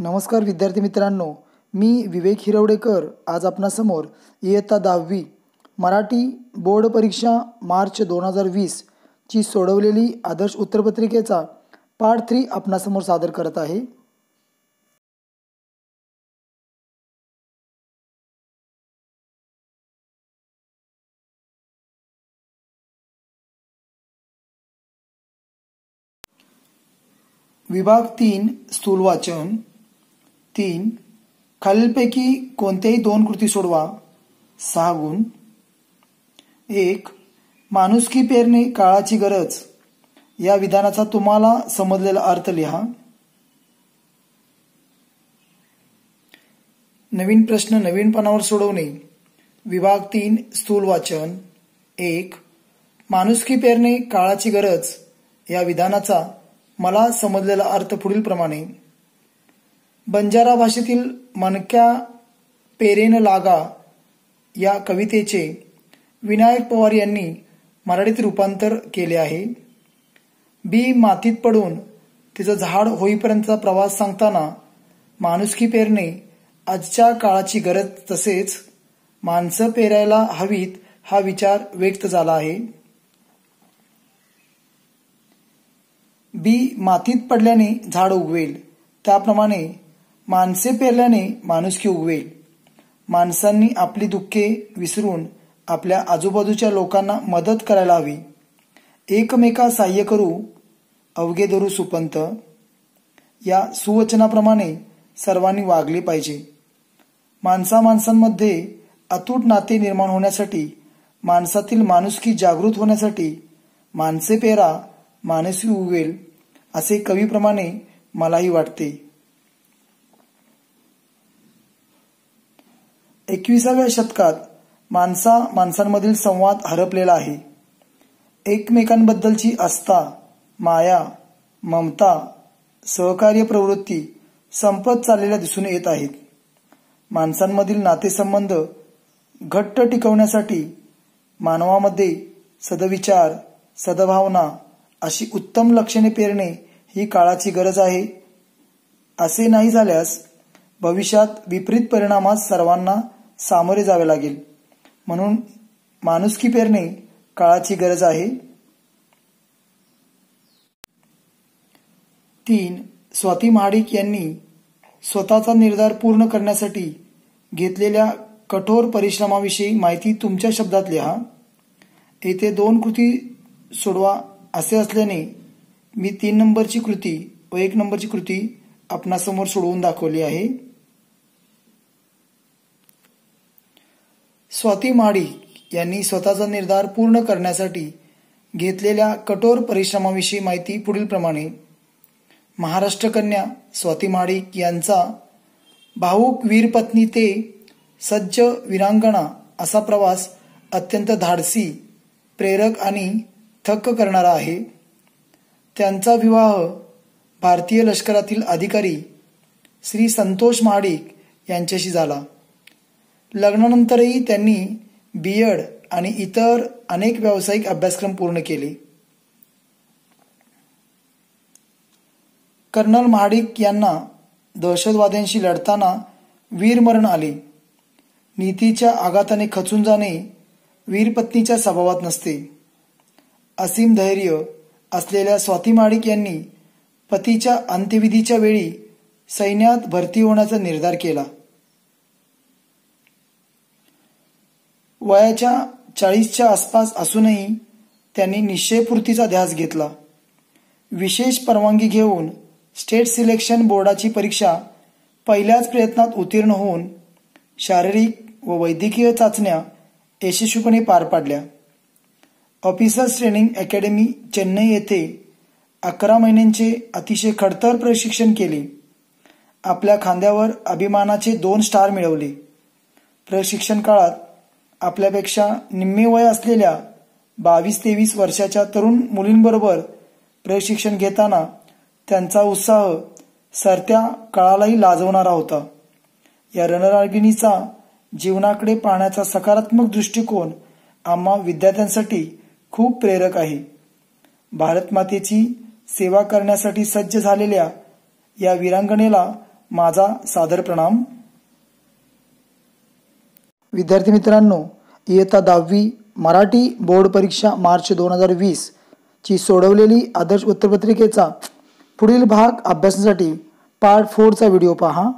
नमस्कार विद्यार्थी मित्रांनो मी विवेक हिरवडेकर. आज आपणासमोर इयत्ता दहावी मराठी बोर्ड परीक्षा मार्च दोन हजार वीसची सोडवलेली आदर्श उत्तरपत्रिकेचा पार्ट थ्री आपणासमोर सादर करत आहे. विभाग तीन स्थूल वाचन. तीन खालीलपैकी कोणत्याही दोन कृती सोडवा. सहा गुण. एक माणुसकी पेरणे काळाची गरज. या विधानाचा तुम्हाला समजलेला अर्थ लिहा. नवीन प्रश्न नवीन पानावर सोडवणे. विभाग तीन स्थूल वाचन. एक माणुसकी पेरणे काळाची गरज. या विधानाचा मला समजलेला अर्थ पुढील प्रमाणे बंजारा भाषेतील मनक्या पेरेन लागा या कवितेचे विनायक पवार यांनी मराठीत रूपांतर केले आहे. बी मातीत पडून तिचं झाड होईपर्यंतचा प्रवास सांगताना माणुसकी पेरणे आजच्या काळाची गरज तसेच माणसं पेरायला हवीत हा विचार व्यक्त झाला आहे. बी मातीत पडल्याने झाड उगवेल. त्याप्रमाणे माणसे पेरल्याने माणुसकी उगवेल माणसांनी आपली दुःखे विसरून आपल्या आजूबाजूच्या लोकांना मदत करायला हवी. एकमेका साह्य करू अवघे धरू सुपंत. या सुवचनाप्रमाणे सर्वांनी वागले पाहिजे. माणसा माणसांमध्ये अतूट नाते निर्माण होण्यासाठी माणसातील माणुसकी जागृत होण्यासाठी माणसे पेरा माणसी उगवेल असे कवीप्रमाणे मलाही वाटते. एकविसाव्या शतकात माणसा माणसांमधील संवाद हरपलेला आहे. एकमेकांबद्दलची आस्था माया ममता सहकार्य प्रवृत्ती संपत चाललेल्या दिसून येत आहेत. माणसांमधील नातेसंबंध घट्ट टिकवण्यासाठी मानवामध्ये सदविचार सदभावना अशी उत्तम लक्षणे पेरणे ही काळाची गरज आहे. असे नाही झाल्यास भविष्यात विपरीत परिणामास सर्वांना सामोरे जावे लागेल. म्हणून माणुसकी पेरणे काळाची गरज आहे? तीन स्वाती महाडिक यांनी स्वतःचा निर्धार पूर्ण करण्यासाठी घेतलेल्या कठोर परिश्रमाविषयी माहिती तुमच्या शब्दात लिहा. येथे दोन कृती सोडवा. असे असल्याने मी तीन नंबरची कृती व एक नंबरची कृती आपणासमोर सोडवून दाखवली आहे. स्वाती माडी यांनी स्वतःचा निर्धार पूर्ण करण्यासाठी घेतलेल्या कठोर परिश्रमाविषयी माहिती पुढील प्रमाणे. महाराष्ट्र कन्या स्वाती माडिक यांचा भाऊक वीरपत्नी ते सज्ज वीरांगणा असा प्रवास अत्यंत धाडसी प्रेरक आणि थक्क करणारा आहे. त्यांचा विवाह भारतीय लष्करातील अधिकारी श्री संतोष महाडिक यांच्याशी झाला. लग्नानंतरही त्यांनी बी एड आणि इतर अनेक व्यावसायिक अभ्यासक्रम पूर्ण केले. कर्नल महाडिक यांना दहशतवाद्यांशी लढताना वीरमरण आले. नीतीच्या आघाताने खचून जाणे वीरपत्नीच्या स्वभावात नसते. असीम धैर्य असलेल्या स्वाती माडिक यांनी पतीच्या अंत्यविधीच्या वेळी सैन्यात भरती होण्याचा निर्धार केला. वयाच्या चाळीसच्या आसपास असूनही त्यांनी निश्चयपूर्तीचा ध्यास घेतला. विशेष परवानगी घेऊन स्टेट सिलेक्शन बोर्डाची परीक्षा पहिल्याच प्रयत्नात उत्तीर्ण होऊन शारीरिक व वैद्यकीय चाचण्या यशस्वीपणे पार पाडल्या. ऑफिसर्स ट्रेनिंग अकॅडमी चेन्नई येथे अकरा महिन्यांचे अतिशय खडतर प्रशिक्षण केले. आपल्या खांद्यावर अभिमानाचे दोन स्टार मिळवले. प्रशिक्षण काळात आपल्यापेक्षा निम्मे वय असलेल्या बावीस तेवीस वर्षाच्या तरुण मुलींबरोबर प्रशिक्षण घेताना त्यांचा उत्साह सरत्या काळालाही लाजवणारा होता. या रणरागिणीचा जीवनाकडे पाहण्याचा सकारात्मक दृष्टिकोन आम्हा विद्यार्थ्यांसाठी खूप प्रेरक आहे. भारत मातेची सेवा करण्यासाठी सज्ज झालेल्या या वीरांगणेला माझा सादर प्रणाम. विद्यार्थी मित्रांनो इयत्ता दहावी मराठी बोर्ड परीक्षा मार्च दोन हजार वीसची सोडवलेली आदर्श उत्तरपत्रिकेचा पुढील भाग अभ्यासासाठी पार्ट फोरचा व्हिडिओ पहा.